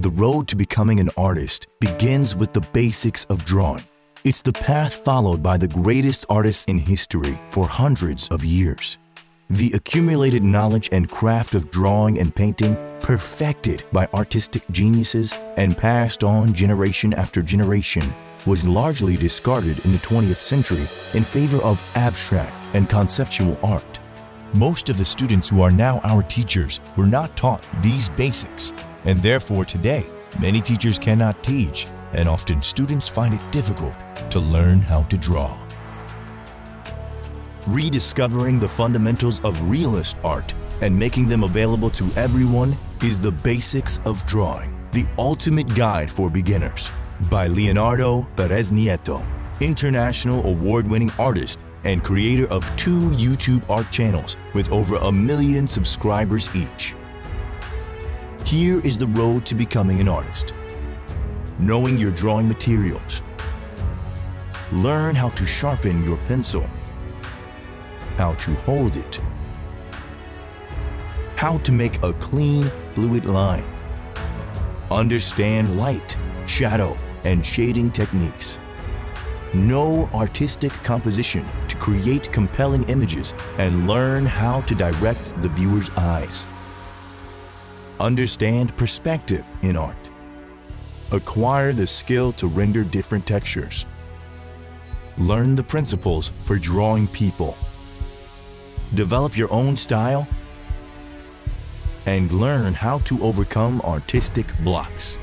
The road to becoming an artist begins with the basics of drawing. It's the path followed by the greatest artists in history for hundreds of years. The accumulated knowledge and craft of drawing and painting perfected by artistic geniuses and passed on generation after generation was largely discarded in the 20th century in favor of abstract and conceptual art. Most of the students who are now our teachers were not taught these basics, and therefore today, many teachers cannot teach, and often students find it difficult to learn how to draw. Rediscovering the fundamentals of realist art and making them available to everyone is the basics of drawing, the ultimate guide for beginners by Leonardo Pereznieto, international award-winning artist and creator of two YouTube art channels with over a million subscribers each. Here is the road to becoming an artist. Knowing your drawing materials. Learn how to sharpen your pencil. How to hold it. How to make a clean, fluid line. Understand light, shadow, and shading techniques. Know artistic composition to create compelling images and learn how to direct the viewer's eyes. Understand perspective in art. Acquire the skill to render different textures. Learn the principles for drawing people. Develop your own style and learn how to overcome artistic blocks.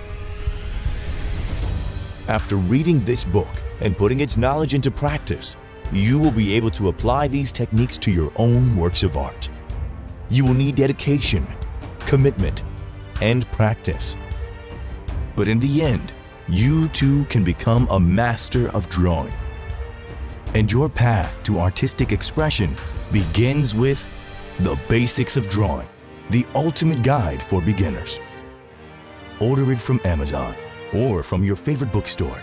After reading this book and putting its knowledge into practice, you will be able to apply these techniques to your own works of art. You will need dedication, commitment, and practice. But in the end, you too can become a master of drawing. And your path to artistic expression begins with The Basics of Drawing, the ultimate guide for beginners. Order it from Amazon or from your favorite bookstore